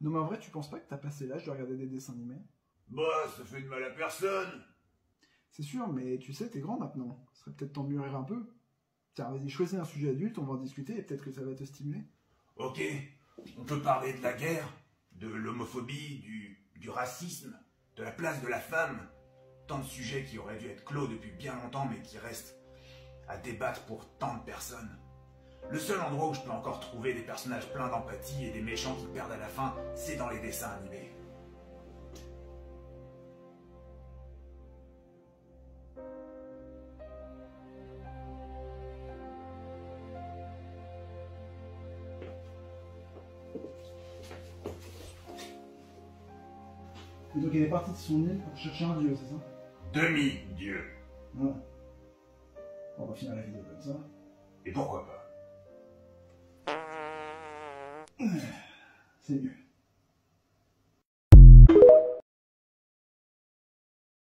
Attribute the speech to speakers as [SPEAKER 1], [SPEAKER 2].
[SPEAKER 1] Non mais en vrai, tu penses pas que t'as passé l'âge de regarder des dessins animés?
[SPEAKER 2] Bah, ça fait de mal à personne.
[SPEAKER 1] C'est sûr, mais tu sais, t'es grand maintenant. Ce serait peut-être temps de mûrir un peu. Tiens, vas-y, choisis un sujet adulte, on va en discuter et peut-être que ça va te stimuler.
[SPEAKER 2] Ok, on peut parler de la guerre, de l'homophobie, du, du racisme, de la place de la femme. Tant de sujets qui auraient dû être clos depuis bien longtemps mais qui restent à débattre pour tant de personnes. Le seul endroit où je peux encore trouver des personnages pleins d'empathie et des méchants qui perdent à la fin, c'est dans les dessins animés.
[SPEAKER 1] Et donc elle est partie de son île pour chercher un dieu, c'est ça?
[SPEAKER 2] Demi-dieu.
[SPEAKER 1] Ouais. On va finir la vidéo comme ça.
[SPEAKER 2] Et pourquoi pas?
[SPEAKER 1] C'est mieux.